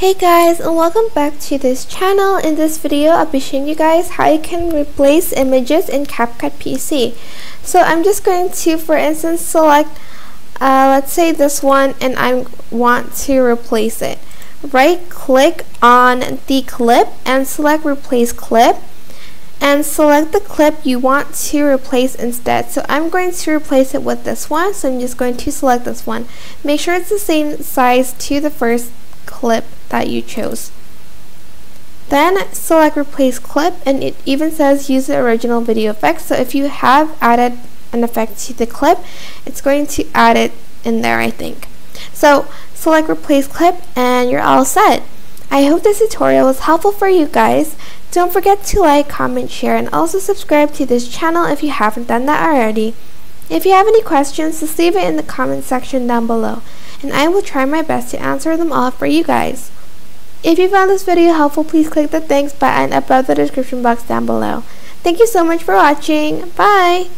Hey guys and welcome back to this channel. In this video I'll be showing you guys how you can replace images in CapCut PC. So I'm just going to for instance select uh, let's say this one and I want to replace it. Right click on the clip and select replace clip and select the clip you want to replace instead. So I'm going to replace it with this one so I'm just going to select this one. Make sure it's the same size to the first clip that you chose. Then select replace clip and it even says use the original video effect. So if you have added an effect to the clip, it's going to add it in there I think. So select replace clip and you're all set. I hope this tutorial was helpful for you guys. Don't forget to like, comment, share, and also subscribe to this channel if you haven't done that already. If you have any questions, just leave it in the comment section down below, and I will try my best to answer them all for you guys. If you found this video helpful, please click the thanks button above the description box down below. Thank you so much for watching. Bye!